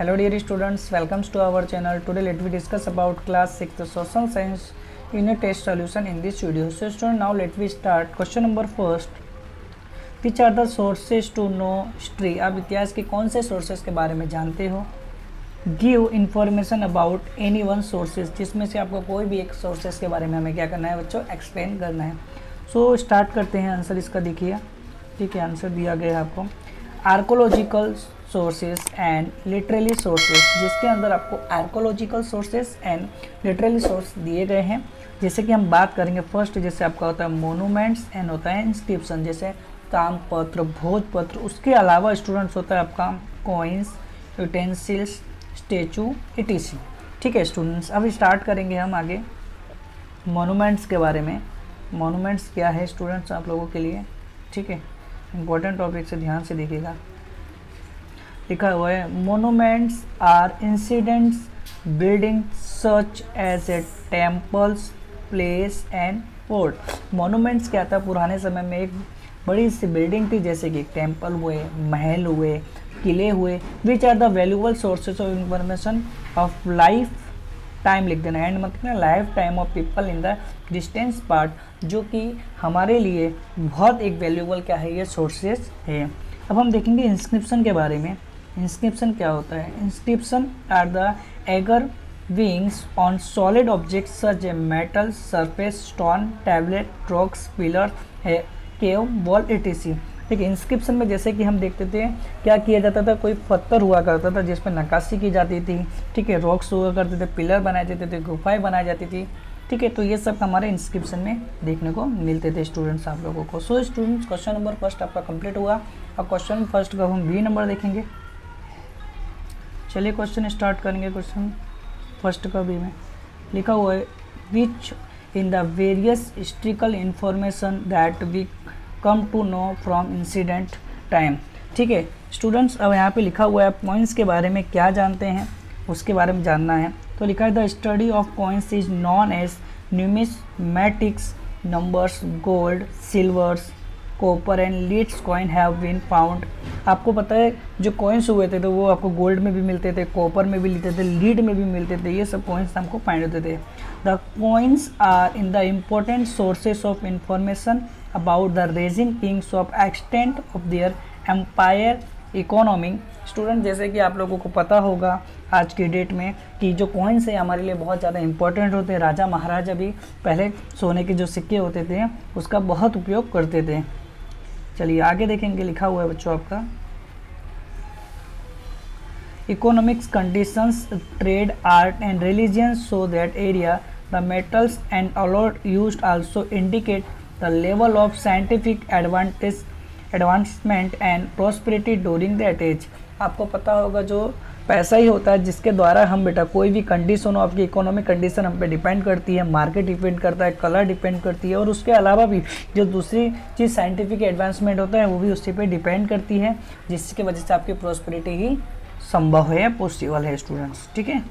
Hello dear students welcomes to our channel today let we discuss about class six social science in a test solution in this video so student now let we start question number first which are the sources to know history आप इतिहास के कौन से sources के बारे में जानते हो? Give information about any one sources जिसमें से आपको कोई भी एक सोर्सेज के बारे में हमें क्या करना है बच्चों? एक्सप्लेन करना है। सो so, स्टार्ट करते हैं आंसर इसका देखिए। ठीक है आंसर दिया गया है आपको। Archaeological sources and literally sources जिसके अंदर आपको archaeological sources and literally source दिए गए हैं। जैसे कि हम बात करेंगे फ़र्स्ट जैसे आपका होता है मोनूमेंट्स एंड होता है इंस्क्रिप्शन जैसे तामपत्र भोजपत्र उसके अलावा स्टूडेंट्स होता है आपका कॉइन्स यूटेंसिल्स स्टेचू इटीसी ठीक है स्टूडेंट्स अब स्टार्ट करेंगे हम आगे मोनूमेंट्स के बारे में। मोनूमेंट्स क्या है स्टूडेंट्स आप लोगों के लिए? ठीक है। इम्पोर्टेंट टॉपिक से ध्यान से देखिएगा। लिखा हुआ है monuments are incidents building such as a temples place and fort monuments क्या था? पुराने समय में एक बड़ी सी बिल्डिंग थी, जैसे कि टेंपल हुए, महल हुए, किले हुए which are the valuable sources of information of life time लिख देना। एंड मतलब life time of people in the distance part जो कि हमारे लिए बहुत एक वैल्यूबल क्या है? ये सोर्सेज है। अब हम देखेंगे इंस्क्रिप्शन के बारे में। इंस्क्रिप्शन क्या होता है? Inscription are the engravings on solid object such a metal surface stone tablet rocks pillar है केव वॉल एटीसी ठीक है इंस्क्रिप्शन में जैसे कि हम देखते थे, क्या किया जाता था? कोई पत्थर हुआ करता था, जिसमें नक्काशी की जाती थी, ठीक है रॉक्स हुआ करते थे पिलर बनाए जाते थे, गुफाएँ बनाई जाती थी, ठीक है तो ये सब हमारे इंस्क्रिप्शन में देखने को मिलते थे स्टूडेंट्स आप लोगों को। So students question number first आपका कंप्लीट हुआ। और क्वेश्चन फ़र्स्ट का हम बी नंबर देखेंगे। चलिए क्वेश्चन स्टार्ट करेंगे क्वेश्चन फ़र्स्ट का बी में। लिखा हुआ है which in the various historical information that we come to know from incident time ठीक है? स्टूडेंट्स अब यहाँ पे लिखा हुआ है पॉइंट्स के बारे में क्या जानते हैं? उसके बारे में जानना है। तो लिखा है the study of coins is known as numismatics numbers gold silvers copper and leads coin have been found आपको पता है, जो कॉइन्स हुए थे तो वो आपको गोल्ड में भी मिलते थे कॉपर में भी मिलते थे लीड में भी मिलते थे, ये सब कॉइन्स हमको फाइंड होते थे। The coins are in the important sources of information about the raising kings of extent of their empire economy student जैसे कि आप लोगों को पता होगा आज की डेट में कि जो कॉइन्स है, हमारे लिए बहुत ज़्यादा इंपॉर्टेंट होते हैं। राजा महाराजा भी पहले सोने के जो सिक्के होते थे, उसका बहुत उपयोग करते थे। चलिए, आगे देखेंगे लिखा हुआ है बच्चों आपका। Economics conditions trade art and religion so that area the metals and alloy use also indicate the level of scientific advantage advancement and prosperity during that age आपको पता होगा जो पैसा ही होता है, जिसके द्वारा हम बेटा कोई भी कंडीशन हो, आपकी इकोनॉमिक कंडीशन हम पे डिपेंड करती है मार्केट डिपेंड करता है कलर डिपेंड करती है, और उसके अलावा भी जो दूसरी चीज़ साइंटिफिक एडवांसमेंट होता है, वो भी उसी पे डिपेंड करती है, जिसकी वजह से आपकी प्रोस्पेरिटी ही संभव है पॉसिबल है स्टूडेंट्स ठीक है?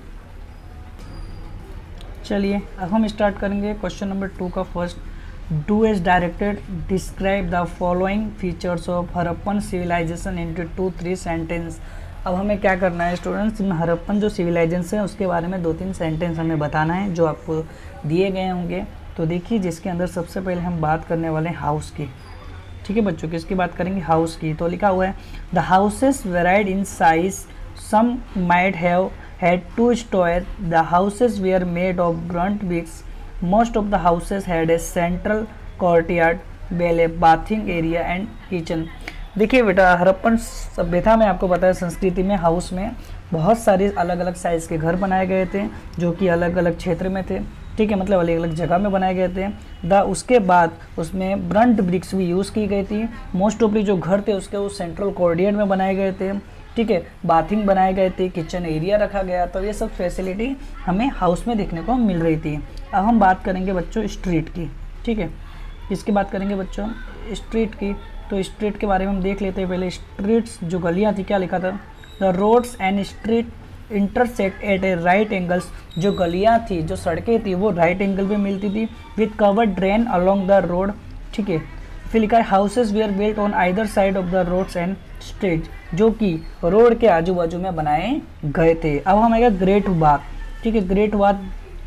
चलिए, अब हम स्टार्ट करेंगे क्वेश्चन नंबर टू का first do as directed describe the following features of Harappan civilisation into two three sentence अब हमें क्या करना है स्टूडेंट्स हरप्पन जो सिविलाइजेशन है, उसके बारे में दो तीन सेंटेंस हमें बताना है, जो आपको दिए गए होंगे। तो देखिए, जिसके अंदर सबसे पहले हम बात करने वाले हैं हाउस की। ठीक है बच्चों, किसकी बात करेंगे? हाउस की। तो लिखा हुआ है the houses varied in size some might have had two storey the houses were made of burnt bricks most of the houses had a central courtyard well bathing area and kitchen देखिए बेटा, हरप्पन सभ्यता में आपको पता है, संस्कृति में, house में बहुत सारे अलग अलग साइज़ के घर बनाए गए थे, जो कि अलग अलग क्षेत्र में थे। ठीक है मतलब अलग अलग जगह में बनाए गए थे। द, उसके बाद उसमें ब्रंट ब्रिक्स भी यूज़ की गई थी। मोस्ट ऑफली जो घर थे, उसके उस सेंट्रल कॉर्डियर में बनाए गए थे। ठीक है बाथिंग बनाए गए थे किचन एरिया रखा गया तो ये सब फैसिलिटी हमें हाउस में देखने को मिल रही थी। अब हम बात करेंगे बच्चों स्ट्रीट की। ठीक है इसकी बात करेंगे बच्चों स्ट्रीट की। तो स्ट्रीट के बारे में हम देख लेते हैं पहले। स्ट्रीट्स जो गलियाँ थी, क्या लिखा था? The roads and street intersect at a right angles जो गलियाँ थी, जो सड़कें थी, वो राइट एंगल पे मिलती थी with covered drain along the road ठीक है? फिर लिखा है houses we are built on either side of the roads and street जो कि रोड के आजू बाजू में बनाए गए थे। अब हम आएगा ग्रेट बाथ ठीक है? ग्रेट बाथ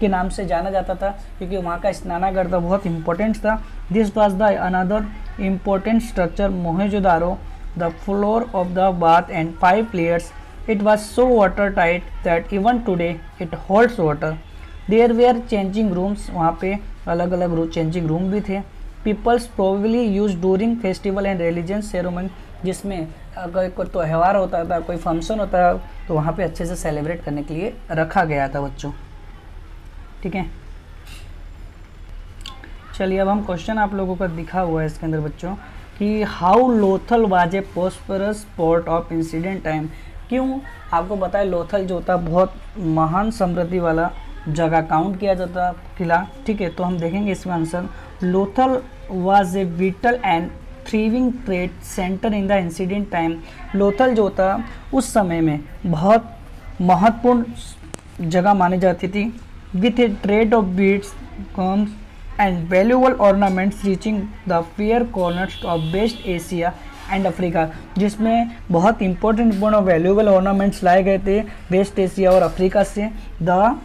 के नाम से जाना जाता था, क्योंकि वहाँ का स्नानागार था, बहुत इंपॉर्टेंट था। This was the another important structure Mohenjodaro the floor of the bath and five players it was so water tight that even today it holds water there were changing rooms वहाँ पे अलग अलग changing room भी थे। Peoples probably use during festival and religious ceremony जिसमें अगर कोई त्यौहार होता था, कोई फ़ंक्शन होता था तो वहाँ पे अच्छे से सेलिब्रेट करने के लिए रखा गया था बच्चों। ठीक है? चलिए, अब हम क्वेश्चन आप लोगों का दिखा हुआ है इसके अंदर बच्चों, कि how Lothal was a prosperous spot of incident time क्यों? आपको बताया लोथल जो होता बहुत महान समृद्धि वाला जगह काउंट किया जाता, किला। ठीक है तो हम देखेंगे इसमें answer Lothal was a vital and thriving trade centre in the incident time Lothal जो था, उस समय में बहुत महत्वपूर्ण जगह मानी जाती थी। With a trade of beads, combs, and valuable ornaments reaching the fair corners of West Asia and Africa जिसमें बहुत इंपॉर्टेंट इंपॉर्टेंट और वैल्यूबल ऑर्नामेंट्स लाए गए थे वेस्ट एशिया और अफ्रीका से। The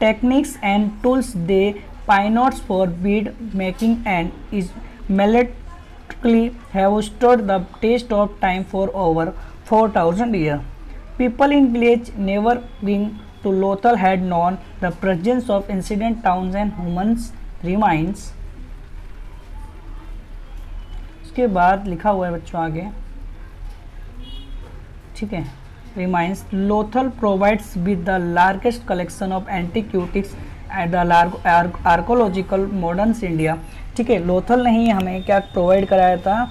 techniques and tools they pioneered for bead making and is मेलेटिकली have stored the test of time for over four thousand year people in village never being to Lothal had known the presence of incident towns and humans remains. उसके बाद लिखा हुआ है बच्चों आगे। ठीक है? Remains Lothal provides with the largest collection of antiquities at the archaeological modern India ठीक है लोथल ने ही हमें क्या प्रोवाइड कराया था?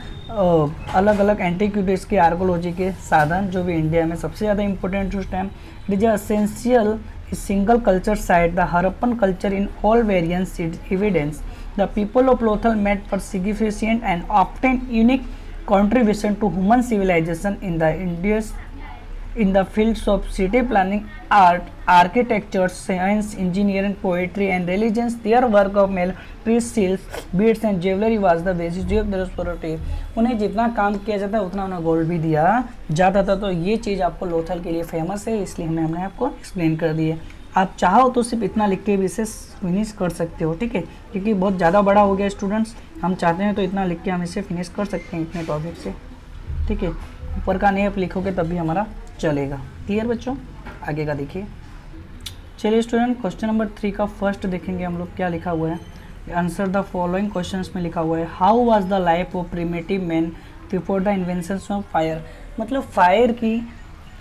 अलग अलग एंटीक्यूटीज के आर्कोलॉजी के साधन जो भी इंडिया में सबसे ज़्यादा इंपॉर्टेंट उस time this essential single culture site the Harappan culture in all variance evidence the people of Lothal made for significant and often unique contribution to human civilisation in the Indus in the fields of city planning, art, architecture, science, engineering, poetry, and religions. Their work of military seals, beads, and jewelry was the basis of their. उन्हें जितना काम किया जाता है उतना उन्हें gold भी दिया। जाता था तो ये चीज़ आपको लोथल के लिए फ़ेमस है इसलिए हमें हमने आपको एक्सप्लेन कर दी है। आप चाहो तो सिर्फ़ इतना लिख के भी इसे फिनिश कर सकते हो ठीक है? क्योंकि बहुत ज़्यादा बड़ा हो गया स्टूडेंट्स हम चाहते हैं तो इतना लिख के हम इसे फिनिश कर सकते हैं इतने टॉपिक से। ठीक है? ऊपर का नहीं आप लिखोगे तब भी हमारा चलेगा। क्लियर बच्चों? आगे का देखिए। चलिए स्टूडेंट क्वेश्चन नंबर थ्री का फ़र्स्ट देखेंगे हम लोग क्या लिखा हुआ है। आंसर द फॉलोइंग क्वेश्चंस में लिखा हुआ है। How was the life of primitive man before the invention of fire मतलब फायर की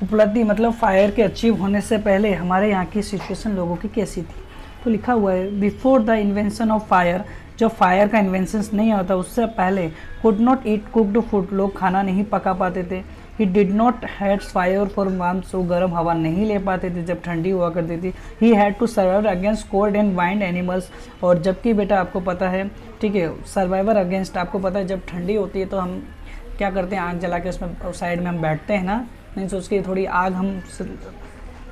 उपलब्धि मतलब फायर के अचीव होने से पहले हमारे यहाँ की सिचुएशन लोगों की कैसी थी? तो लिखा हुआ है before the invention of fire जब फायर का इन्वेंशन नहीं होता, उससे पहले could not eat cooked food लोग खाना नहीं पका पाते थे। He did not had fire for warms वो गर्म हवा नहीं ले पाते थे। जब ठंडी हुआ करती थी he had to survive against cold and wind animals और जबकि बेटा, आपको पता है, ठीक है सर्वाइवर अगेंस्ट आपको पता है, जब ठंडी होती है तो हम क्या करते हैं, आग जला के उसमें साइड में हम बैठते हैं ना, नहीं तो उसकी थोड़ी आग हम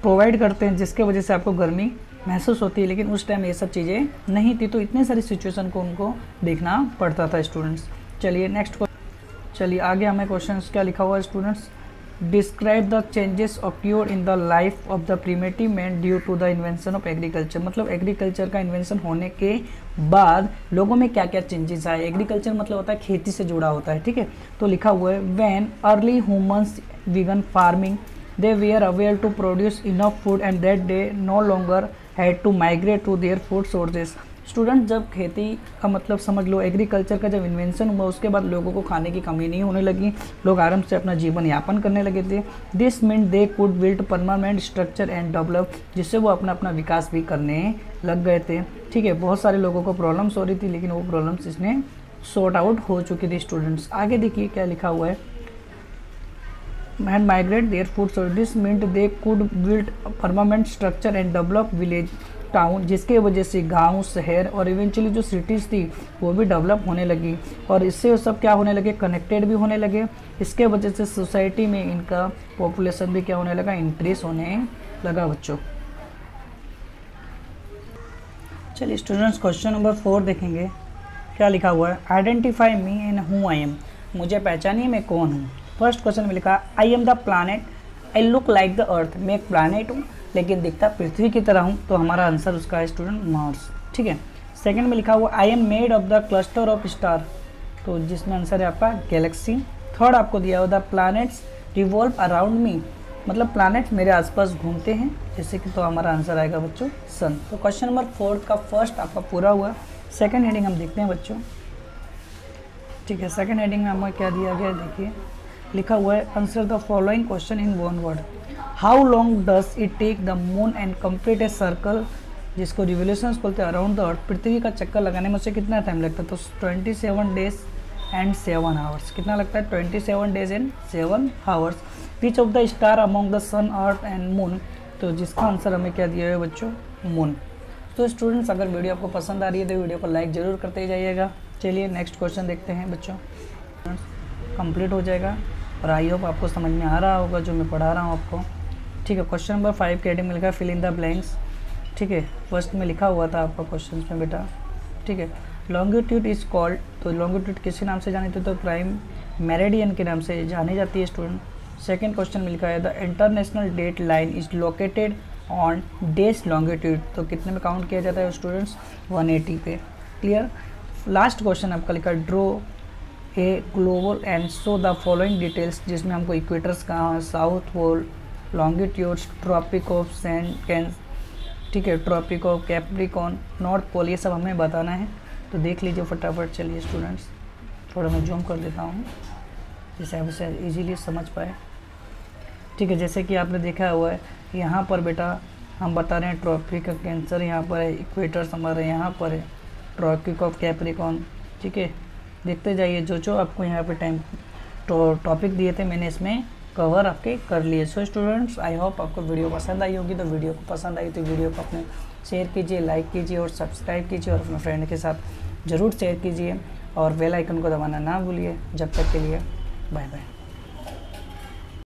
प्रोवाइड करते हैं, जिसके वजह से आपको गर्मी महसूस होती है। लेकिन उस टाइम ये सब चीज़ें नहीं थी तो इतने सारी सिचुएशन को उनको देखना पड़ता था स्टूडेंट्स चलिए नेक्स्ट चलिए, आगे हमें क्वेश्चन क्या लिखा हुआ है students describe the changes occur in the life of the primitive man due to the invention of agriculture मतलब एग्रीकल्चर का इन्वेंशन होने के बाद लोगों में क्या क्या चेंजेस आए? एग्रीकल्चर मतलब होता है खेती से जुड़ा होता है, ठीक है? तो लिखा हुआ है when early humans began farming they were aware to produce enough food and that they no longer had to migrate to their food sources student जब खेती का मतलब समझ लो एग्रीकल्चर का जब इन्वेंशन हुआ, उसके बाद लोगों को खाने की कमी नहीं होने लगी। लोग आराम से अपना जीवन यापन करने लगे थे। This mean they could build permanent structure and develop जिससे वो अपना अपना विकास भी करने लग गए थे। ठीक है, बहुत सारे लोगों को प्रॉब्लम्स हो रही थी, लेकिन वो प्रॉब्लम्स इसने सॉर्ट आउट हो चुकी थी स्टूडेंट्स आगे देखिए क्या लिखा हुआ है। And migrate their food source. This meant they permanent structure and develop village town जिसके वजह से गाँव, शहर और इवेंचुअली जो सिटीज़ थी, वो भी डेवलप होने लगी। और इससे सब क्या होने लगे? कनेक्टेड भी होने लगे। इसके वजह से सोसाइटी में इनका पॉपुलेशन भी क्या होने लगा? इंक्रीज होने लगा, बच्चों। चलिए स्टूडेंट्स क्वेश्चन नंबर फोर देखेंगे। क्या लिखा हुआ है? Identify me and who I am मुझे पहचानिए, मैं कौन हूँ? फ़र्स्ट क्वेश्चन में लिखा I am the planet I look like the earth मैं एक प्लानट हूँ। लेकिन दिखता पृथ्वी की तरह हूँ तो हमारा आंसर उसका है स्टूडेंट मार्स ठीक है? सेकंड में लिखा हुआ I am made of the cluster of star तो जिसमें आंसर है आपका गैलेक्सी थर्ड आपको दिया हुआ the planets revolve around me मतलब प्लानट मेरे आसपास घूमते हैं, जैसे कि तो हमारा आंसर आएगा बच्चों सन तो क्वेश्चन नंबर फोर्थ का फ़र्स्ट आपका पूरा हुआ। सेकंड हेडिंग हम देखते हैं बच्चों। ठीक है सेकंड हेडिंग में हमें क्या दिया गया देखिए। लिखा हुआ है answer the following question in one word how long does it take the moon and complete a circle जिसको रिवोल्यूशन बोलते हैं अराउंड द अर्थ पृथ्वी का चक्कर लगाने में उसे कितना टाइम लगता है? तो twenty seven days and seven hours कितना लगता है? Twenty seven days and seven hours which of the star among the sun earth and moon तो जिसका आंसर हमें क्या दिया है बच्चों? मून तो स्टूडेंट्स अगर वीडियो आपको पसंद आ रही है तो वीडियो को लाइक ज़रूर करते जाइएगा। चलिए नेक्स्ट क्वेश्चन देखते हैं बच्चों। कंप्लीट हो जाएगा। और आई होप आपको समझ में आ रहा होगा जो मैं पढ़ा रहा हूँ आपको। ठीक है क्वेश्चन नंबर फाइव के में लिखा फिल इन द ब्लैंक्स ठीक है फ़र्स्ट में लिखा हुआ था आपका क्वेश्चन में बेटा। ठीक है लॉन्गिट्यूड इज़ कॉल्ड तो लॉन्गिट्यूड किसी नाम से जानी तो प्राइम मेरेडियन के नाम से जानी जाती है स्टूडेंट सेकेंड क्वेश्चन में लिखा है the international date line is located on days longitude तो कितने में काउंट किया जाता है स्टूडेंट्स 180 पे। क्लियर लास्ट क्वेश्चन आपका लिखा draw a global and so the following details जिसमें हमको इक्वेटर्स कहाँ south pole longitudes tropic of Saint कैंस ठीक है tropic of capricorn north pole ये सब हमें बताना है। तो देख लीजिए फटाफट, चलिए स्टूडेंट्स थोड़ा मैं जूम कर देता हूँ, जिससे आप इसे ईजीली समझ पाए। ठीक है, जैसे कि आपने देखा हुआ है, यहाँ पर बेटा हम बता रहे हैं ट्रॉपिक का कैंसर यहाँ पर है इक्वेटर्स हमारे यहाँ पर है ट्रॉपिक ऑफ़ कैप्रिकॉन ठीक है। देखते जाइए, जो जो आपको यहाँ पे टाइम टॉपिक दिए थे, मैंने इसमें कवर आपके कर लिए। सो स्टूडेंट्स आई होप आपको वीडियो पसंद आई होगी। तो वीडियो को पसंद आई तो वीडियो को अपने शेयर कीजिए लाइक कीजिए और सब्सक्राइब कीजिए और अपने फ्रेंड के साथ ज़रूर शेयर कीजिए। और बेल आइकन को दबाना ना भूलिए। जब तक के लिए बाय बाय